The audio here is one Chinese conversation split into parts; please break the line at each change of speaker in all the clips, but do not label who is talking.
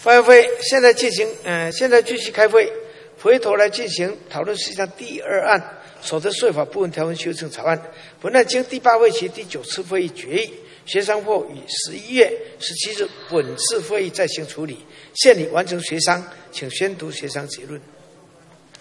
发言会现在进行，嗯、现在继续开会，回头来进行讨论实际上第二案所得税法部分条文修正草案。本案经第八会期第九次会议决议，协商后于十一月十七日本次会议再行处理，现已完成协商，请宣读协商结论。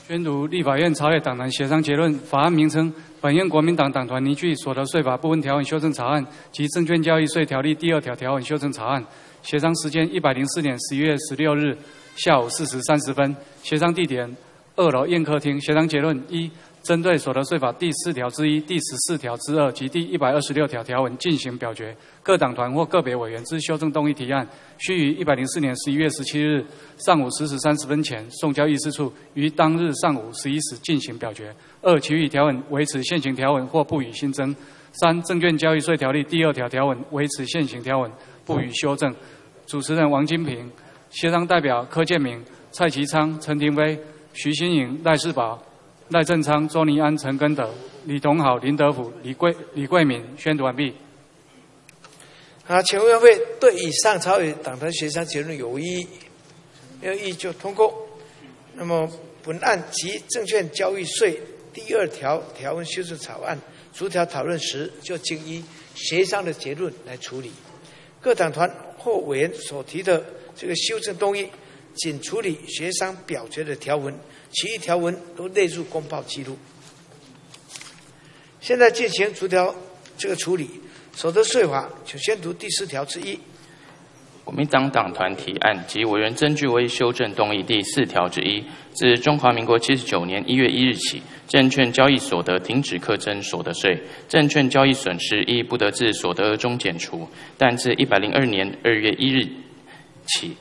宣读立法院朝野党团协商结论，法案名称：本院国民党党团拟具所得税法部分条文修正草案及证券交易税条例第二条条文修正草案。协商时间：一百零四年十一月十六日下午四时三十分。协商地点：二楼宴客厅。协商结论：一、针对所得税法第四条之一、第十四条之二及第一百二十六条条文进行表决。各党团或个别委员之修正动议提案，须于一百零四年十一月十七日上午十时三十分前送交议事处，于当日上午十一时进行表决。二、其余条文维持现行条文或不予新增。三、证券交易税条例第二条条文维持现行条文，不予修正。主持人王金平，协商代表柯建明、蔡其昌、陈廷威、徐新颖、赖世宝、赖正昌、周尼安、陈根德、李同好、林德福、李桂、李桂敏宣读完毕。
好，请委员会对以上朝野党团协商结论有无异议，没有异议就通过。那么本案及证券交易税第二条条文修正草案逐条讨论时，就经依协商的结论来处理。各党团或委员所提的这个修正动议，仅处理协商表决的条文，其余条文都列入公报记录。现在进行逐条这个处理。所得税法，请宣读第四条之一。
国民党党团提案及委员曾聚威修正动议第四条之一，自中华民国七十九年一月一日起，证券交易所得停止课征所得税，证券交易损失亦不得自所得额中减除。但自一百零二年二月一日起，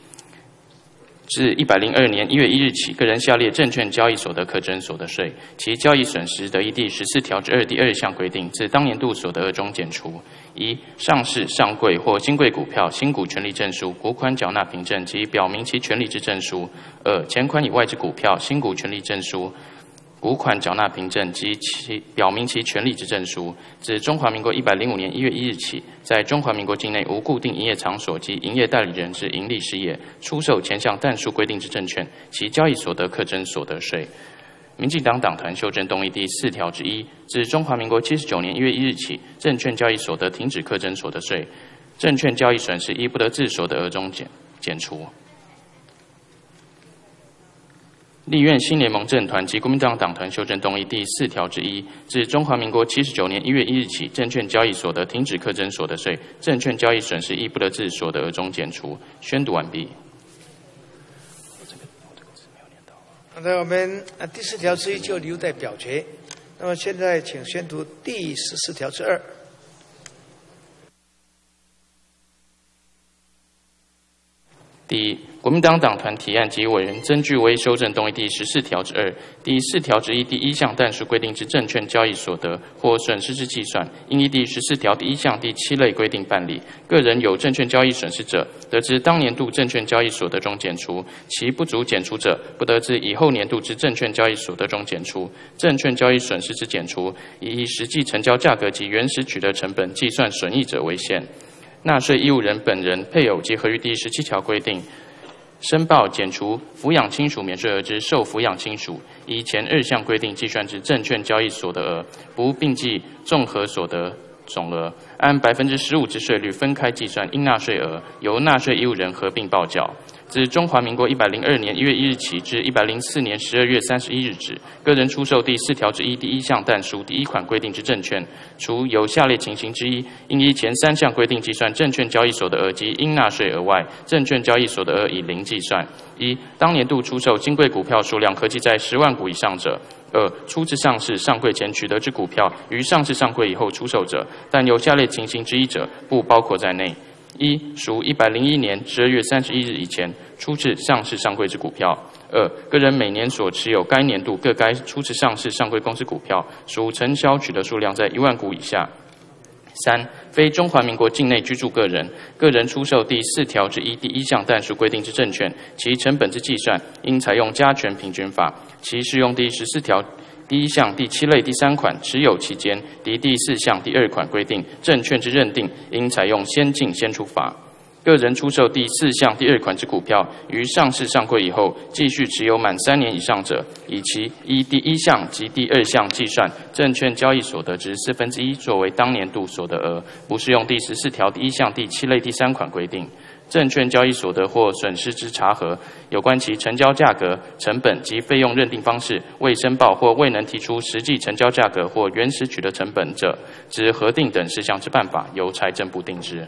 至一百零二年一月一日起，个人下列证券交易所得课征所得税，其交易损失得依第十四条之二第二项规定，自当年度所得额中减除。一、上市、上柜或新贵股票新股权利证书、股款缴纳凭证及表明其权利之证书；二、前款以外之股票新股权利证书、股款缴纳凭证及其表明其权利之证书，自中华民国一百零五年一月一日起，在中华民国境内无固定营业场所及营业代理人之营利事业出售前项但数规定之证券，其交易所得课征所得税。民进党党团修正动议第四条之一，自中华民国七十九年一月一日起，证券交易所得停止课征所得税，证券交易损失亦不得自所得额中减减除。立院新联盟政团及国民党党团修正动议第四条之一，自中华民国七十九年一月一日起，证券交易所得停止课征所得税，证券交易损失亦不得自所得额中减除。宣读完毕。
好的，我们第四条之一就留待表决。那么现在请宣读第十四条之二。
第一，国民党党团提案及委员曾巨威修正动议第十四条之二、第四条之一第一项但书规定之证券交易所得或损失之计算，应依第十四条第一项第七类规定办理。个人有证券交易损失者，得知当年度证券交易所得中减除；其不足减除者，不得自以后年度之证券交易所得中减除。证券交易损失之减除，以实际成交价格及原始取得成本计算损益者为限。纳税义务人本人、配偶及合于第十七条规定，申报减除抚养亲属免税额之受抚养亲属，以前二项规定计算之证券交易所得额，不并计综合所得总额，按百分之十五之税率分开计算应纳税额，由纳税义务人合并报缴。自中华民国一百零二年一月一日起至一百零四年十二月三十一日止，个人出售第四条之一第一项但书第一款规定之证券，除有下列情形之一，应依前三项规定计算证券交易所得额及应纳税额外，证券交易所得额以零计算：一、当年度出售金贵股票数量合计在十万股以上者；二、初次上市上柜前取得之股票，于上市上柜以后出售者，但有下列情形之一者，不包括在内。一、属一百零一年十二月三十一日以前初次上市上柜之股票；二、个人每年所持有该年度各该初次上市上柜公司股票，属承销取得数量在一万股以下；三、非中华民国境内居住个人，个人出售第四条之一第一项但书规定之证券，其成本之计算应采用加权平均法，其适用第十四条。第一项第七类第三款持有期间，及第四项第二款规定证券之认定，应采用先进先出法。个人出售第四项第二款之股票，于上市上柜以后，继续持有满三年以上者，以其依第一项及第二项计算证券交易所得之四分之一作为当年度所得额，不适用第十四条第一项第七类第三款规定。证券交易所得或损失之查核，有关其成交价格、成本及费用认定方式未申报或未能提出实际成交价格或原始取得成本者之核定等事项之办法，由财政部定之。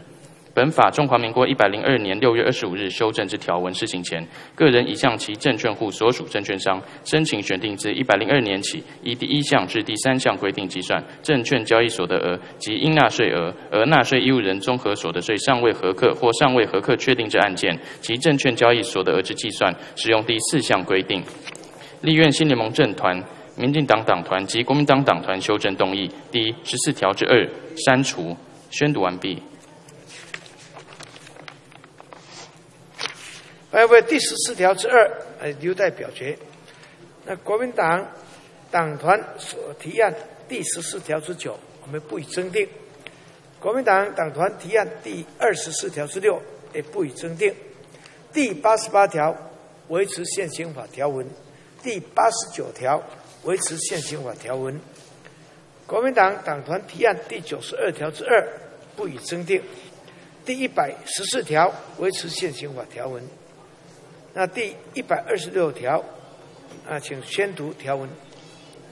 本法中华民国一百零二年六月二十五日修正之条文施行前，个人已向其证券户所属证券商申请选定自一百零二年起，依第一项至第三项规定计算证券交易所得额及应纳税额，而纳税义务人综合所得税尚未核课或尚未核课确定之案件，其证券交易所得额之计算，使用第四项规定。立院新联盟政团、民进党党团及国民党党团修正动议第十四条之二删除。宣读完毕。
还有第十四条之二，呃，留待表决。那国民党党团所提案第十四条之九，我们不予增订；国民党党团提案第二十四条之六，也不予增订。第八十八条维持现行法条文，第八十九条维持现行法条文。国民党党团提案第九十二条之二，不予增订。第一百十四条维持现行法条文。那第一百二十六条，啊，请宣读条文。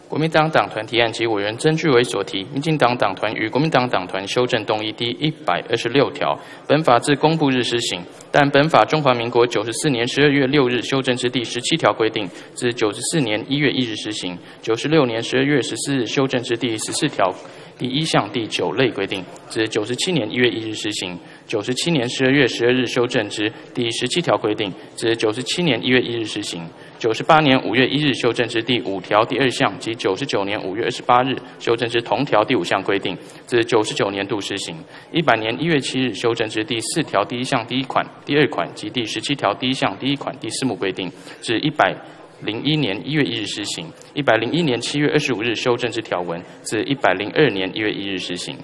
国民党党团提案及委员曾据为所提，民进党党团与国民党党团修正动议第一百二十六条。本法自公布日施行，但本法中华民国九十四年十二月六日修正之第十七条规定，自九十四年一月一日施行；九十六年十二月十四日修正之第十四条。第一项第九类规定，自九十七年一月一日施行；九十七年十二月十二日修正之第十七条规定，自九十七年一月一日施行；九十八年五月一日修正之第五条第二项及九十九年五月二十八日修正之同条第五项规定，自九十九年度施行；一百年一月七日修正之第四条第一项第一款、第二款及第十七条第一项第一款第四目规定，至一百。零一年一月一日施行，一百零一年七月二十五日修正之条文，自一百零二年一月一日施行；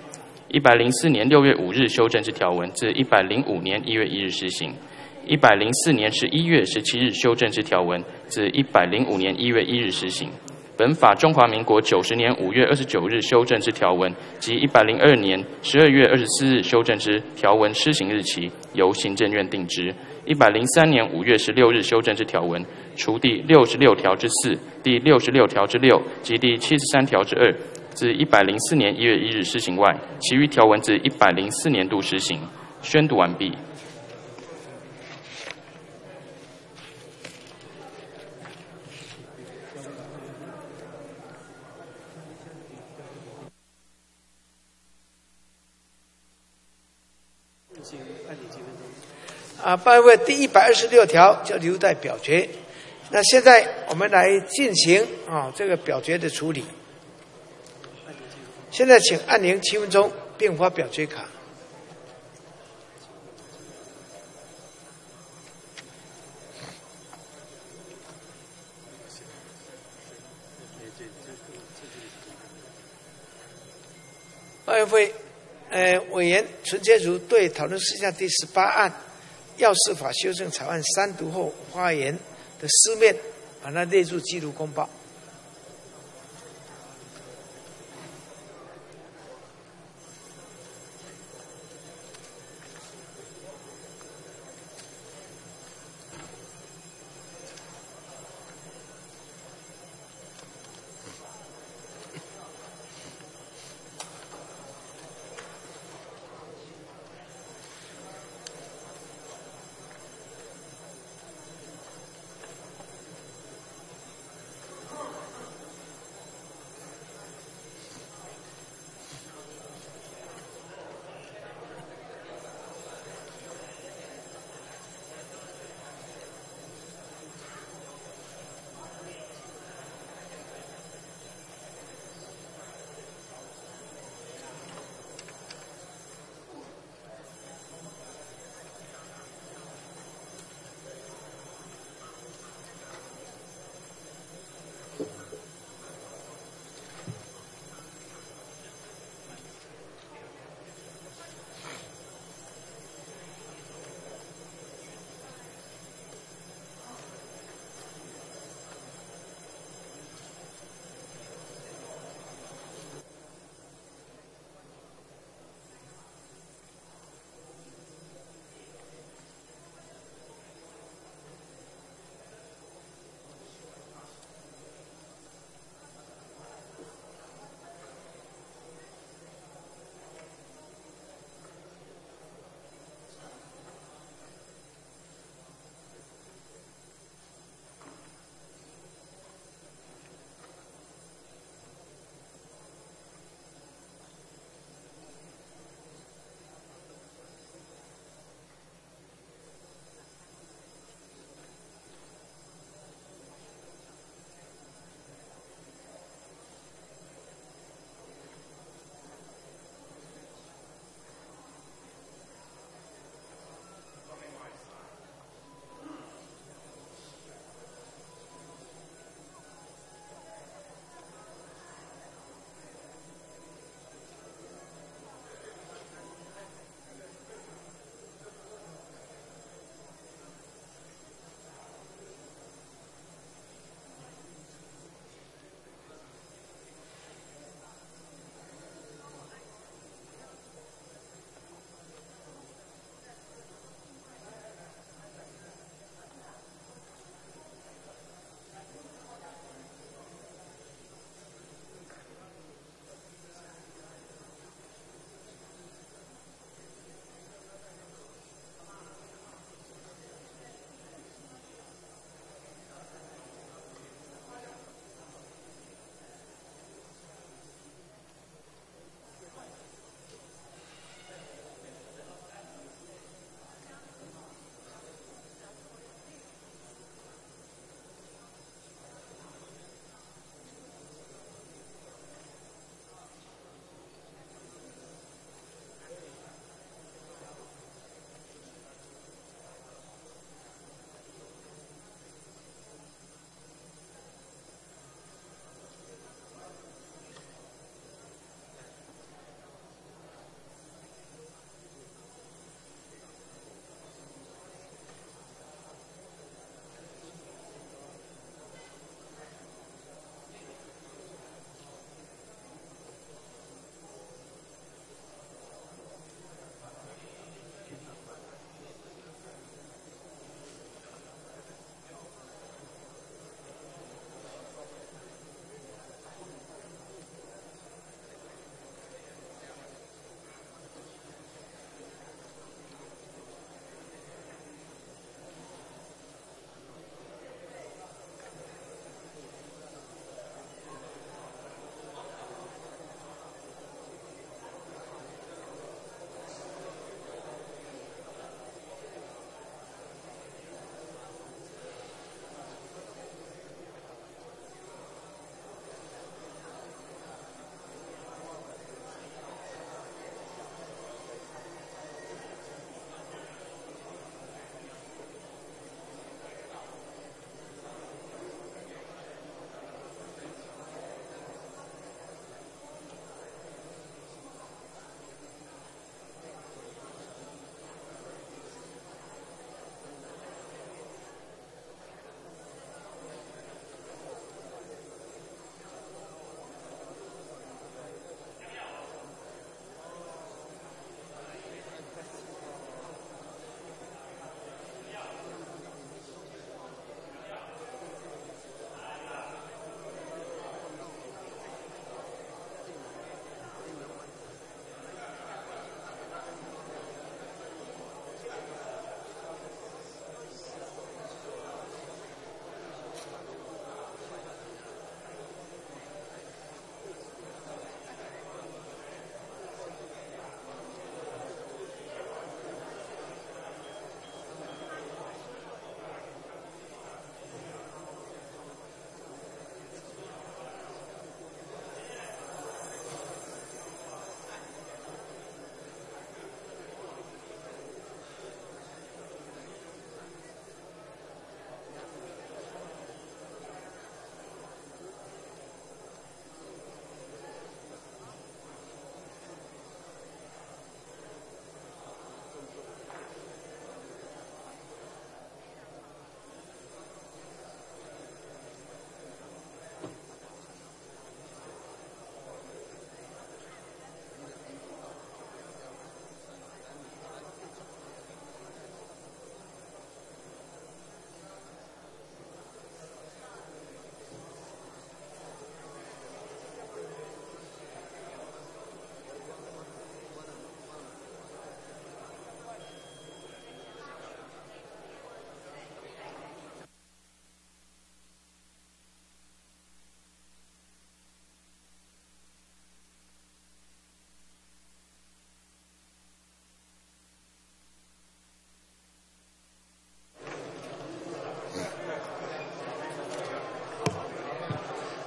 一百零四年六月五日修正之条文，自一百零五年一月一日施行；一百零四年十一月十七日修正之条文，自一百零五年一月一日施行。本法中华民国九十年五月二十九日修正之条文及一百零二年十二月二十四日修正之条文施行日期，由行政院定之。一百零三年五月十六日修正之条文，除第六十六条之四、第六十六条之六及第七十三条之二，自一百零四年一月一日施行外，其余条文自一百零四年度施行。宣读完毕。
啊，八位第一百二十六条就留待表决。那现在我们来进行啊这个表决的处理。现在请按铃七分钟，并发表决卡。委会呃委员陈建如对讨论事项第十八案。药师法修正草案三读后发言的书面，把它列入记录公报。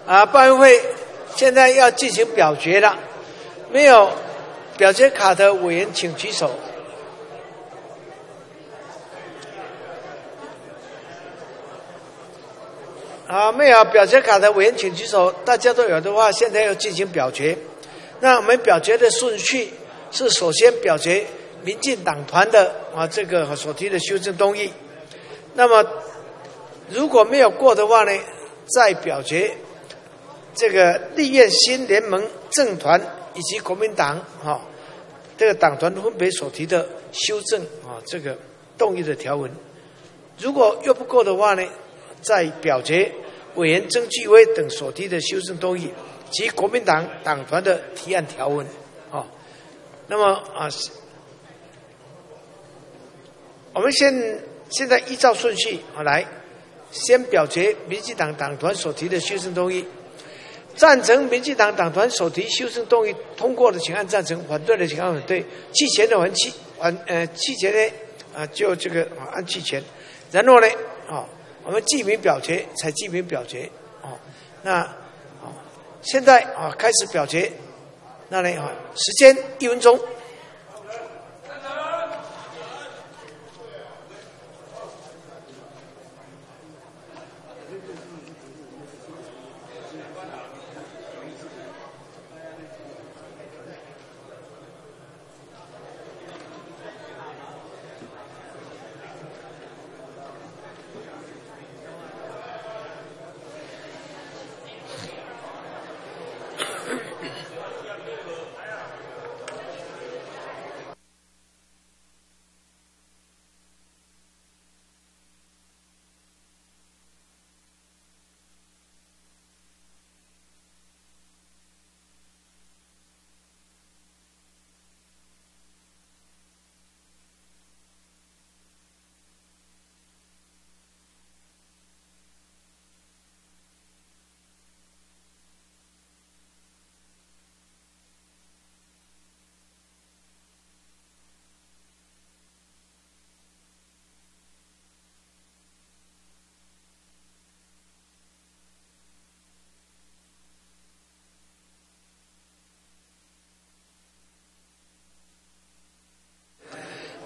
啊，办会现在要进行表决了，没有表决卡的委员请举手。啊，没有表决卡的委员请举手。大家都有的话，现在要进行表决。那我们表决的顺序是：首先表决民进党团的啊这个所提的修正动议。那么如果没有过的话呢，再表决这个立院新联盟政团以及国民党哈这个党团分别所提的修正啊这个动议的条文。如果又不够的话呢？在表决委员曾继威等所提的修正动议及国民党党团的提案条文，啊，那么啊，我们现现在依照顺序啊来，先表决民进党党团所提的修正动议，赞成民进党党团所提修正动议通过的请按赞成，反对的请按反对，弃权的还弃，还呃弃权呢啊就这个啊按弃权，然后呢啊。我们记名表决，才记名表决，啊，那，啊，现在啊开始表决，那呢啊时间一分钟。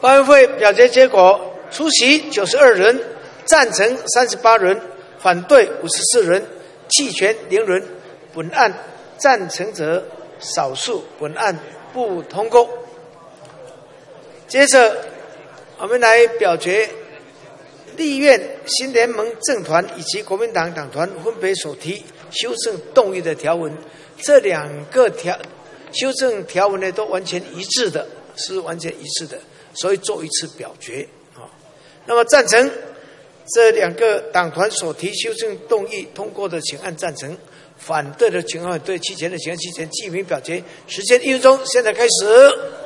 办委会表决结果：出席九十二人，赞成三十八人，反对五十四人，弃权零人。本案赞成者少数，本案不通过。接着，我们来表决立院新联盟政团以及国民党党团分别所提修正动议的条文。这两个条修正条文呢，都完全一致的，是完全一致的。所以做一次表决啊，那么赞成这两个党团所提修正动议通过的，请按赞成；反对的请按对。弃权的请按弃权。记名表决时间一分钟，现在开始。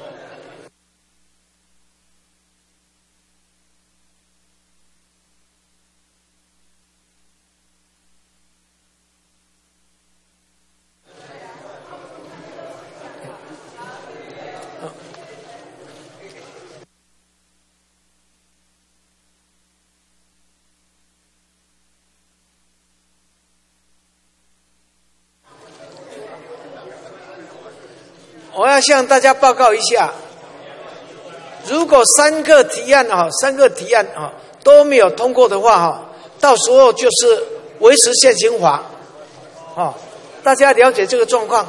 向大家报告一下，如果三个提案啊，三个提案啊都没有通过的话哈，到时候就是维持现行法，啊，大家了解这个状况。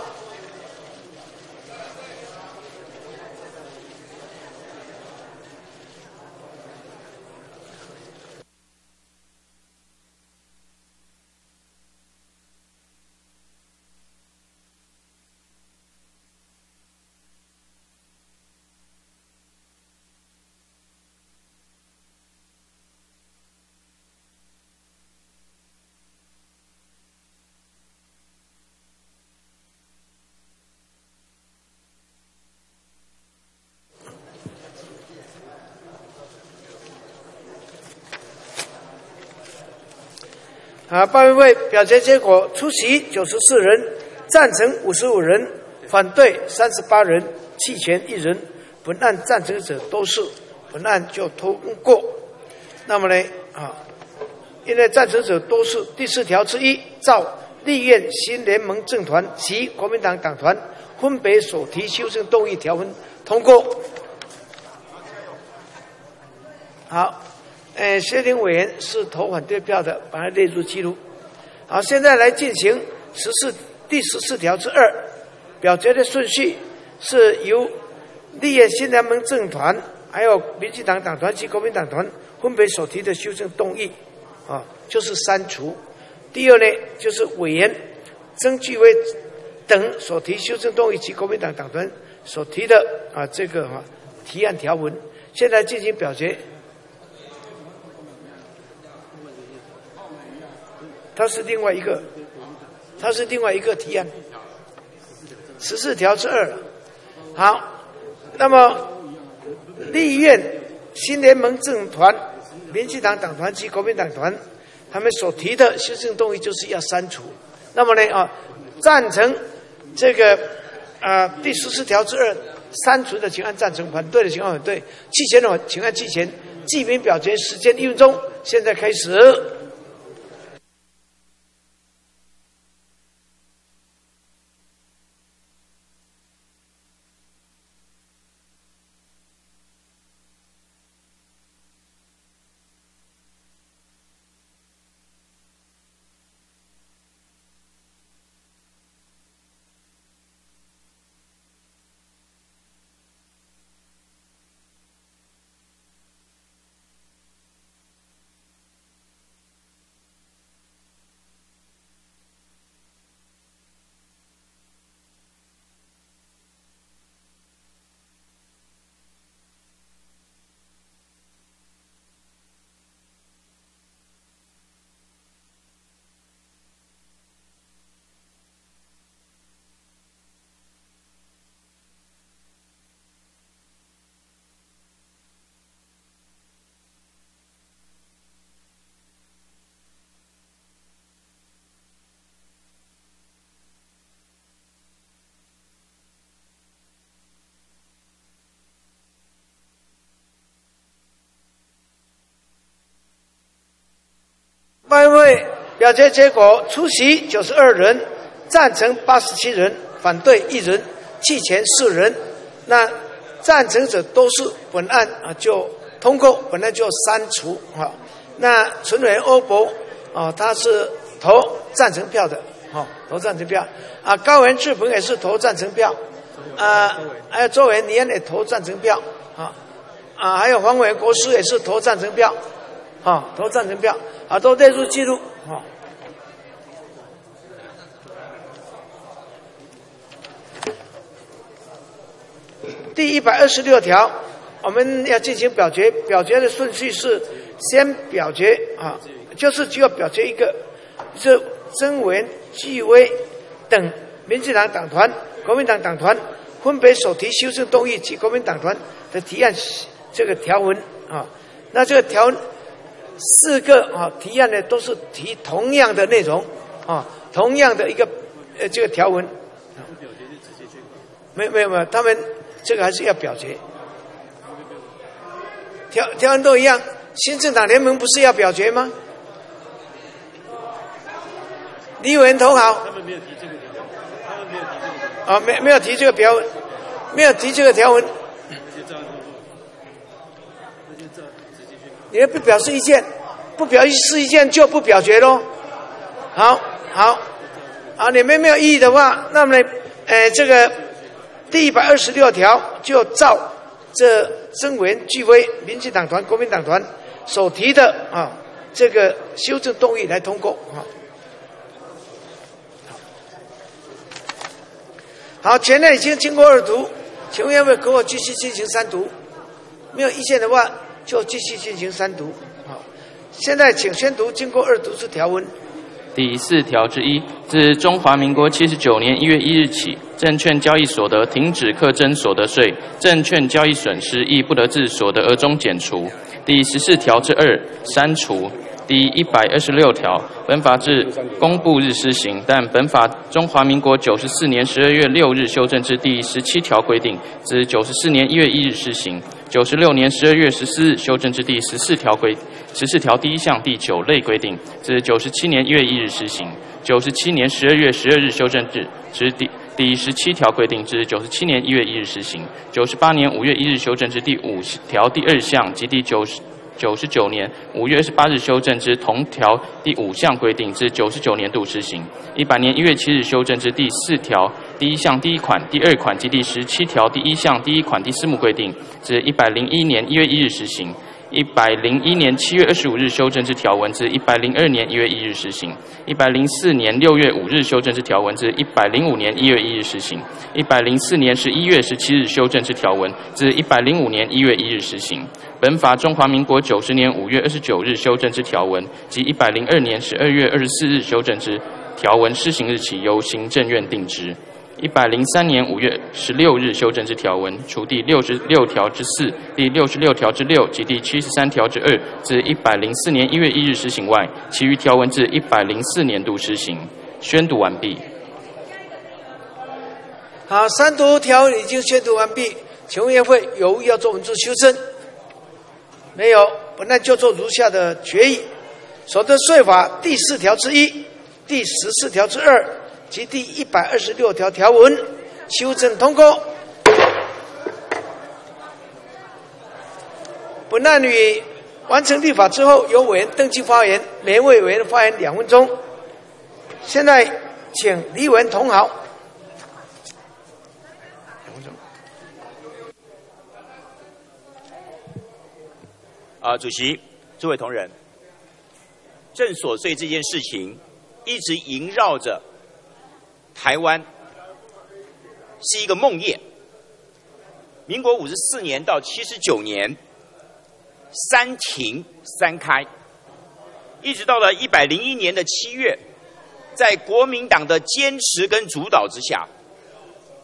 啊，办委会表决结果：出席九十四人，赞成五十五人，反对三十八人，弃权一人。本案赞成者多数，本案就通过。那么呢？啊，因为赞成者多数，第四条之一，照立院新联盟政团及国民党党团分别所提修正动议条文通过。好，呃，协庭委员是投反对票的，把它列入记录。好，现在来进行十四第十四条之二，表决的顺序是由立院新联盟政团还有民进党党团及国民党团分别所提的修正动议，啊，就是删除。第二呢，就是委员曾继威等所提修正动议及国民党党团所提的啊这个啊提案条文，现在进行表决。它是另外一个，它是另外一个提案，十四条之二。好，那么立院新联盟政团、民进党党团及国民党团，他们所提的修正动议就是要删除。那么呢啊，赞成这个啊第十四条之二删除的请按赞成，反对的请按反对。弃权的话请按弃权。记名表决时间一分钟，现在开始。办会表决结果：出席九十二人，赞成八十七人，反对一人，弃权四人。那赞成者都是本案啊就通过，本案就删除啊。那陈委欧博啊，他是投赞成票的，好投赞成票啊。高文志鹏也是投赞成票啊，还有周文你也投赞成票啊啊，还有黄伟国师也是投赞成票。啊，投赞成票啊，都列入记录啊。第一百二十六条，我们要进行表决，表决的顺序是先表决啊，就是只有表决一个，是曾文、纪威等民进党党团、国民党党团分别所提修正动议及国民党团的提案这个条文啊，那这个条。四个啊提案呢都是提同样的内容啊，同样的一个呃这个条文。没有没有没有，他们这个还是要表决。条条文都一样，新政党联盟不是要表决吗？李委员投好。他们没有提这个条文。他们没有提这个。啊，没没有提这个条文，没有提这个条文。也不表示意见，不表示意见就不表决喽。好，好，好，你们没有异议的话，那么呢，呃，这个第一百二十六条就照这曾文、聚威、民进党团、国民党团所提的啊这个修正动议来通过啊。好，前面已经经过二读，请问要不要给我继续进行三读？没有意见的话。就继续进行三读。好，现在请宣读经过二读之条文。
第四条之一，自中华民国七十九年一月一日起，证券交易所得停止课征所得税，证券交易损失亦不得自所得额中减除。第十四条之二，删除。第一百二十六条，本法自公布日施行，但本法中华民国九十四年十二月六日修正之第十七条规定，自九十四年一月一日施行；九十六年十二月十四日修正之第十四条规十四条第一项第九类规定，自九十七年一月一日施行。九十七年十二月十二日修正至之第第十七条规定至九十七年一月一日施行；九十八年五月一日修正至第五条第二项及第九十。九十九年五月二十八日修正之同条第五项规定之九十九年度施行；一百年一月七日修正之第四条第一项第一款、第二款及第十七条第一项第一款第四目规定之一百零一年一月一日施行。一百零一年七月二十五日修正之条文自一百零二年一月一日施行；一百零四年六月五日修正之条文自一百零五年一月一日施行；一百零四年十一月十七日修正之条文自一百零五年一月一日施行。本法中华民国九十年五月二十九日修正之条文及一百零二年十二月二十四日修正之条文施行日期由行政院定之。一百零三年五月十六日修正之条文，除第六十六条之四、第六十六条之六及第七十三条之二，自一百零四年一月一日施行外，其余条文自一百零四年度施行。宣读完毕。
好，三读条已经宣读完毕，请问议会有无要做文字修正？没有，本案就做如下的决议：所得税法第四条之一、第十四条之二。及第一百二十六条条文修正通过。本案于完成立法之后，由委员登记发言，每位委员发言两分钟。现在请李文同好。两分钟。
啊，主席，诸位同仁，正所税这件事情一直萦绕着。台湾是一个梦魇。民国五十四年到七十九年，三停三开，一直到了一百零一年的七月，在国民党的坚持跟主导之下，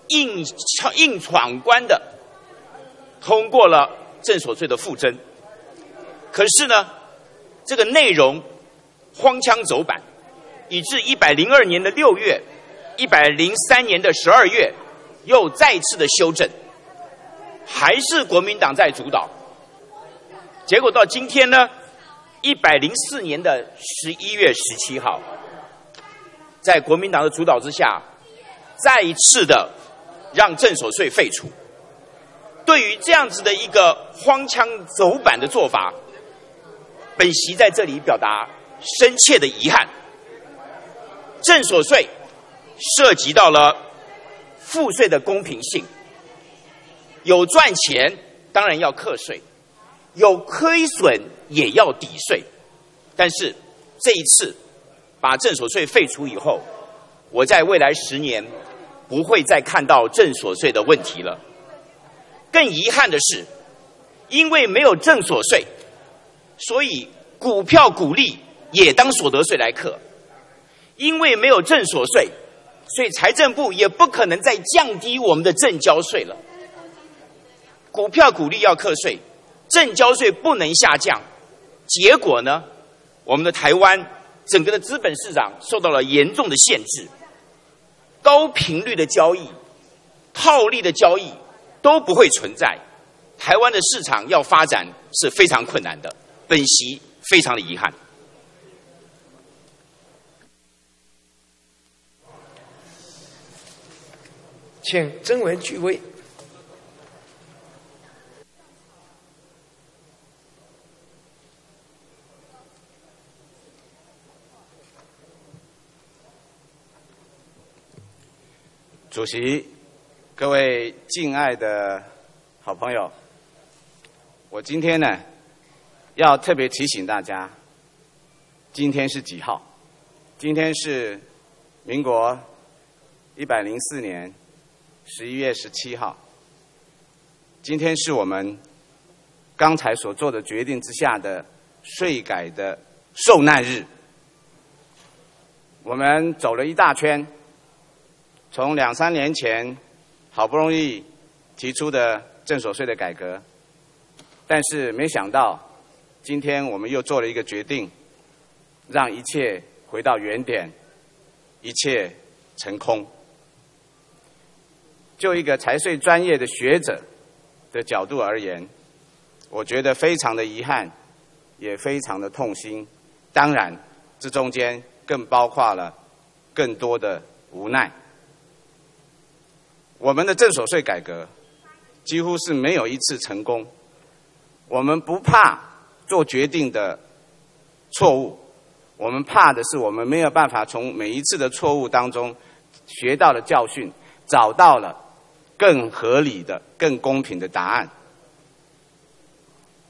硬闯硬闯关的通过了正所税的复征。可是呢，这个内容荒腔走板，以致一百零二年的六月。一百零三年的十二月，又再次的修正，还是国民党在主导。结果到今天呢，一百零四年的十一月十七号，在国民党的主导之下，再一次的让正所税废除。对于这样子的一个荒腔走板的做法，本席在这里表达深切的遗憾。正所税。涉及到了赋税的公平性，有赚钱当然要课税，有亏损也要抵税。但是这一次把正所税废除以后，我在未来十年不会再看到正所税的问题了。更遗憾的是，因为没有正所税，所以股票股利也当所得税来课。因为没有正所税。所以财政部也不可能再降低我们的正交税了。股票股利要课税，正交税不能下降。结果呢，我们的台湾整个的资本市场受到了严重的限制，高频率的交易、套利的交易都不会存在。台湾的市场要发展是非常困难的。本席非常的遗憾。
请曾文聚位。
主席，各位敬爱的好朋友，我今天呢要特别提醒大家，今天是几号？今天是民国一百零四年。十一月十七号，今天是我们刚才所做的决定之下的税改的受难日。我们走了一大圈，从两三年前好不容易提出的正所税的改革，但是没想到今天我们又做了一个决定，让一切回到原点，一切成空。就一个财税专业的学者的角度而言，我觉得非常的遗憾，也非常的痛心。当然，这中间更包括了更多的无奈。我们的正所税改革几乎是没有一次成功。我们不怕做决定的错误，我们怕的是我们没有办法从每一次的错误当中学到了教训，找到了更合理的、更公平的答案。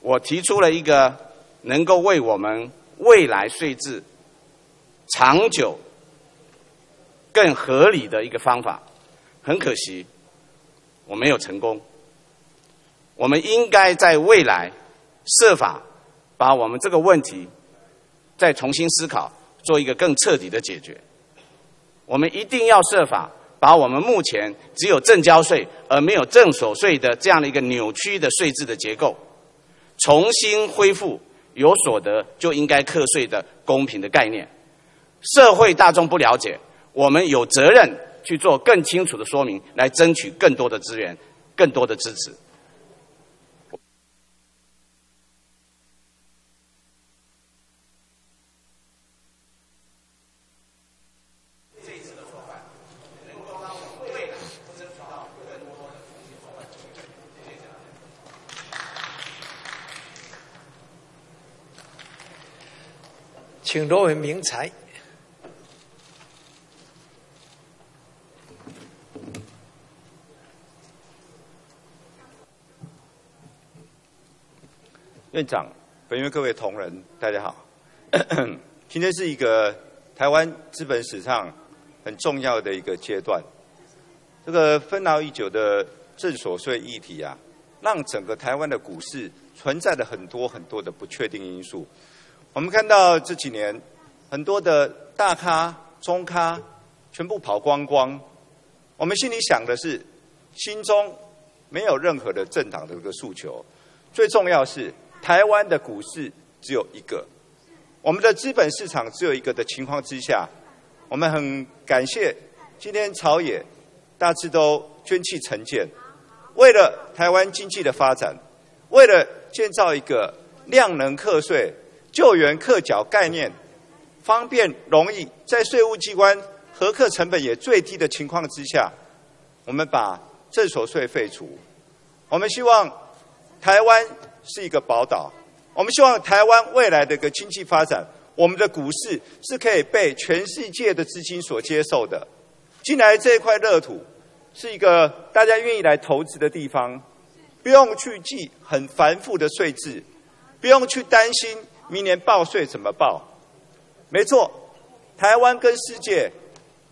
我提出了一个能够为我们未来税制长久更合理的一个方法，很可惜我没有成功。我们应该在未来设法把我们这个问题再重新思考，做一个更彻底的解决。我们一定要设法把我们目前只有正交税而没有正所税的这样的一个扭曲的税制的结构，重新恢复有所得就应该课税的公平的概念。社会大众不了解，我们有责任去做更清楚的说明，来争取更多的资源、更多的支持。
请罗文明才。
院长，本院各位同仁，大家好。今天是一个台湾资本史上很重要的一个阶段。这个纷扰已久的正所税议题啊，让整个台湾的股市存在着很多很多的不确定因素。我们看到这几年很多的大咖、中咖全部跑光光，我们心里想的是，心中没有任何的政党的一个诉求。最重要是台湾的股市只有一个，我们的资本市场只有一个的情况之下，我们很感谢今天朝野大致都捐弃成见，为了台湾经济的发展，为了建造一个量能课税。救援课缴概念方便容易，在税务机关核课成本也最低的情况之下，我们把正所税废除。我们希望台湾是一个宝岛，我们希望台湾未来的一个经济发展，我们的股市是可以被全世界的资金所接受的。进来这一块热土是一个大家愿意来投资的地方，不用去记很繁复的税制，不用去担心。明年报税怎么报？没错，台湾跟世界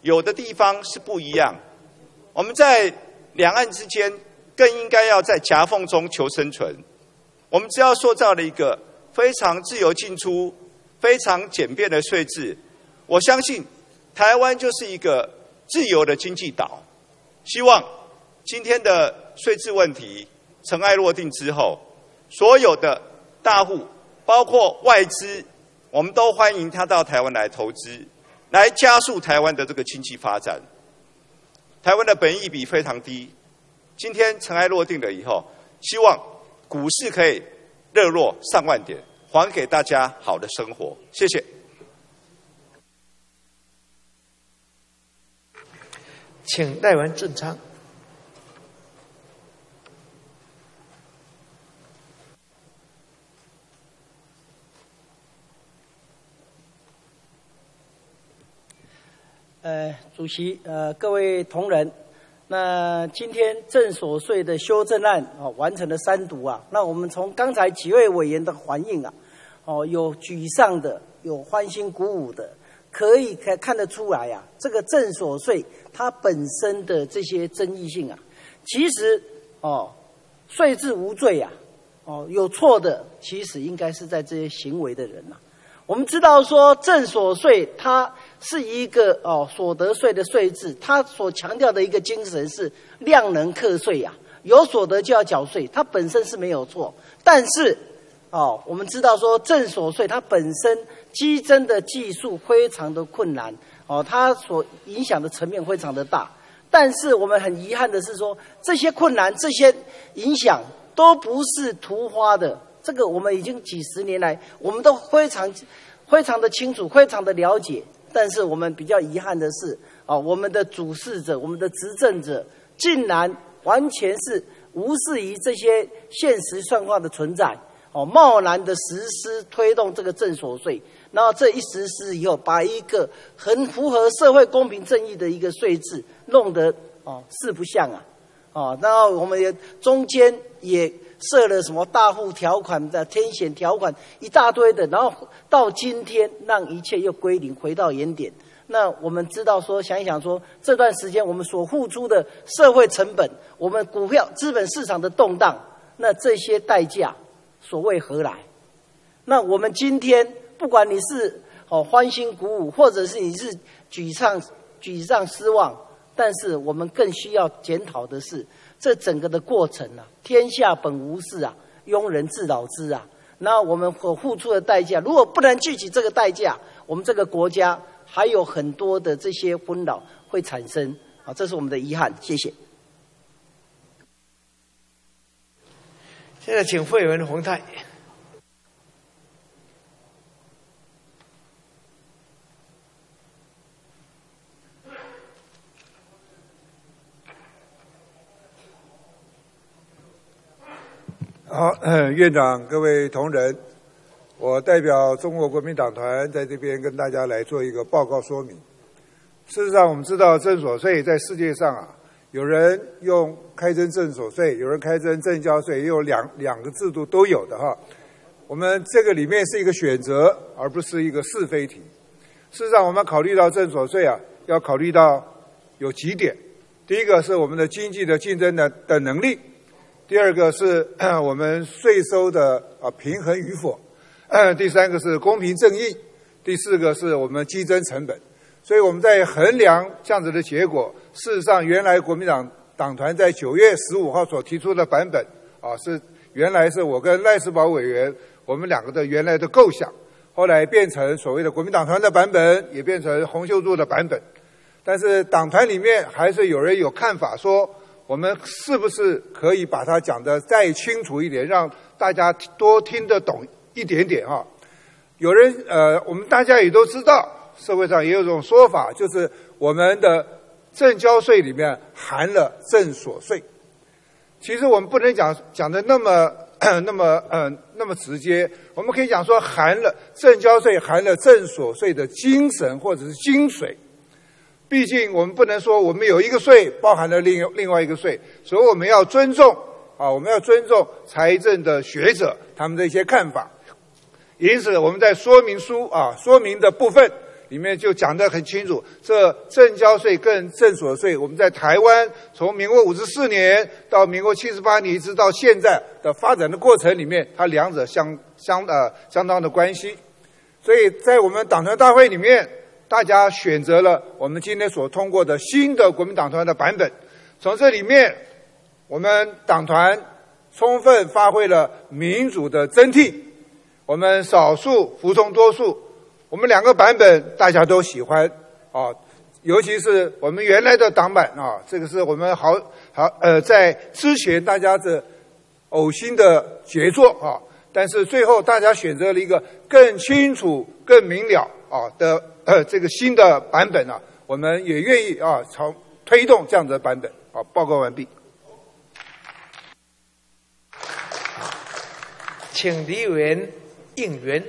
有的地方是不一样。我们在两岸之间更应该要在夹缝中求生存。我们只要塑造了一个非常自由进出、非常简便的税制，我相信台湾就是一个自由的经济岛。希望今天的税制问题尘埃落定之后，所有的大户。包括外资，我们都欢迎他到台湾来投资，来加速台湾的这个经济发展。台湾的本益比非常低，今天尘埃落定了以后，希望股市可以热络上万点，还给大家好的生活。谢谢。
请赖完正昌。
呃，主席，呃，各位同仁，那今天正所税的修正案哦，完成了三读啊。那我们从刚才几位委员的反应啊，哦，有沮丧的，有欢欣鼓舞的，可以看看得出来啊，这个正所税它本身的这些争议性啊，其实哦，税制无罪啊，哦，有错的，其实应该是在这些行为的人呐。我们知道说正所税它。是一个哦所得税的税制，它所强调的一个精神是量能课税呀，有所得就要缴税，它本身是没有错。但是哦，我们知道说正所税它本身激增的技术非常的困难哦，它所影响的层面非常的大。但是我们很遗憾的是说，这些困难、这些影响都不是突发的，这个我们已经几十年来，我们都非常非常的清楚，非常的了解。但是我们比较遗憾的是，啊，我们的主事者、我们的执政者，竟然完全是无视于这些现实状况的存在，哦，贸然的实施推动这个正所税，然后这一实施以后，把一个很符合社会公平正义的一个税制弄得哦四不像啊，哦，然后我们也中间也。设了什么大户条款的天险条款一大堆的，然后到今天让一切又归零，回到原点。那我们知道说，想一想说，这段时间我们所付出的社会成本，我们股票资本市场的动荡，那这些代价所谓何来？那我们今天不管你是哦欢欣鼓舞，或者是你是沮丧沮丧失望，但是我们更需要检讨的是。这整个的过程啊，天下本无事啊，庸人自扰之啊。那我们所付出的代价，如果不能聚集这个代价，我们这个国家还有很多的这些纷扰会产生啊，这是我们的遗憾。谢谢。
现在请会员洪太。
好，院长，各位同仁，我代表中国国民党团在这边跟大家来做一个报告说明。事实上，我们知道正所税在世界上啊，有人用开征正所税，有人开征正交税，也有两两个制度都有的哈。我们这个里面是一个选择，而不是一个是非题。事实上，我们考虑到正所税啊，要考虑到有几点。第一个是我们的经济的竞争的的能力。第二个是 我们税收的啊平衡与否，第三个是公平正义，第四个是我们激增成本。所以我们在衡量这样子的结果，事实上原来国民党党团在九月十五号所提出的版本啊，是原来是我跟赖世宝委员我们两个的原来的构想，后来变成所谓的国民党团的版本，也变成洪秀柱的版本。但是党团里面还是有人有看法说。我们是不是可以把它讲得再清楚一点，让大家多听得懂一点点啊？有人呃，我们大家也都知道，社会上也有种说法，就是我们的正交税里面含了正所税。其实我们不能讲讲的那么 那么嗯那么直接，我们可以讲说含了正交税含了正所税的精神或者是精髓。毕竟我们不能说我们有一个税包含了另另外一个税，所以我们要尊重啊，我们要尊重财政的学者他们的一些看法。因此我们在说明书啊说明的部分里面就讲得很清楚，这正交税跟正所税，我们在台湾从民国五十四年到民国七十八年一直到现在的发展的过程里面，它两者相相呃相当的关系。所以在我们党团大会里面。大家选择了我们今天所通过的新的国民党团的版本，从这里面，我们党团充分发挥了民主的真谛，我们少数服从多数，我们两个版本大家都喜欢。啊，尤其是我们原来的党版啊，这个是我们好好呃在之前大家的呕心的杰作啊，但是最后大家选择了一个更清楚、更明了啊的。呃，这个新的版本啊，我们也愿意啊，从推动这样的版本。好，报告完毕。
请李委员应援。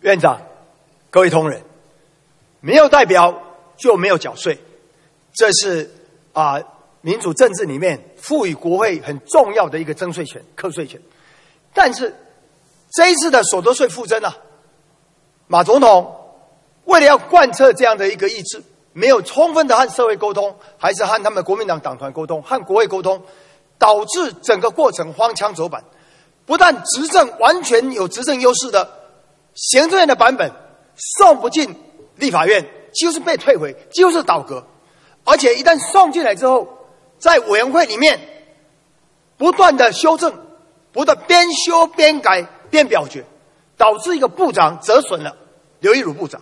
院长，各位同仁，没有代表就没有缴税，这是。啊，民主政治里面赋予国会很重要的一个征税权、课税权，但是这一次的所得税复征啊，马总统为了要贯彻这样的一个意志，没有充分的和社会沟通，还是和他们国民党党团沟通、和国会沟通，导致整个过程荒腔走板。不但执政完全有执政优势的行政院的版本送不进立法院，就是被退回，就是倒戈。而且一旦送进来之后，在委员会里面不断的修正，不断边修边改边表决，导致一个部长折损了，刘一儒部长。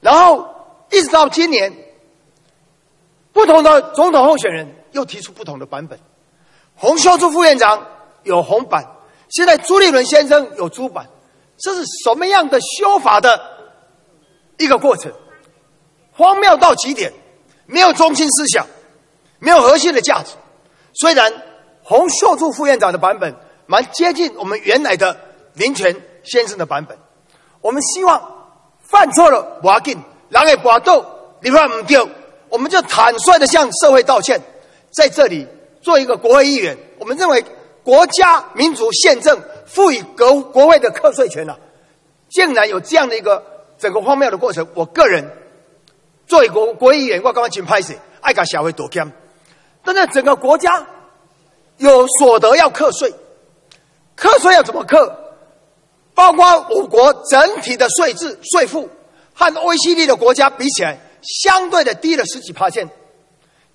然后一直到今年，不同的总统候选人又提出不同的版本。洪秀柱副院长有红版，现在朱立伦先生有朱版，这是什么样的修法的一个过程？荒谬到极点，没有中心思想，没有核心的价值。虽然洪秀柱副院长的版本蛮接近我们原来的林权先生的版本，我们希望犯错了不要紧，人会搏斗，你判唔丢，我们就坦率的向社会道歉。在这里做一个国会议员，我们认为国家民主宪政赋予国国会的课税权啊，竟然有这样的一个整个荒谬的过程。我个人作为国国议员，我刚刚请拍摄，爱搞社会多强。但是整个国家有所得要课税，课税要怎么课？包括我国整体的税制税负和 OECD 的国家比起来，相对的低了十几趴线。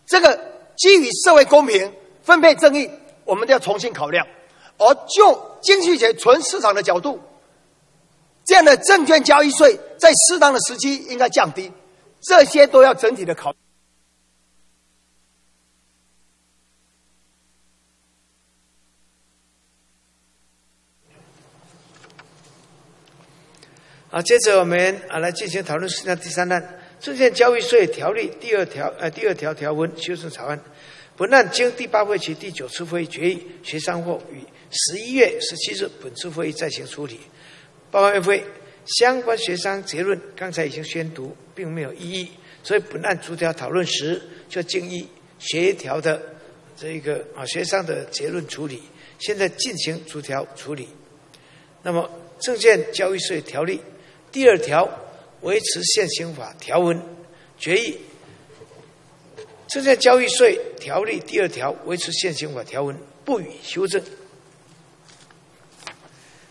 这个基于社会公平、分配正义，我们都要重新考量。而就经济学纯市场的角度，这样的证券交易税在适当的时期应该降低，这些都要整体的考。
好，接着我们啊来进行讨论事项第三案《证券交易税条例》第二条呃第二条条文修正草案。本案经第八会期第九次会议决议，协商后于十一月十七日本次会议再行处理。报告院会相关协商结论刚才已经宣读，并没有异议，所以本案逐条讨论时就建议协调的这一个啊协商的结论处理。现在进行逐条处理。那么《证券交易税条例》。第二条维持现行法条文决议，证券交易税条例第二条维持现行法条文不予修正。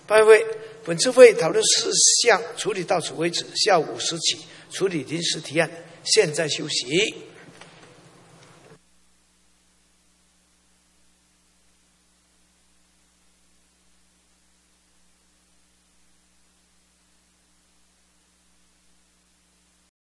拜会，本次会议讨论事项处理到此为止，下午五时起处理临时提案，现在休息。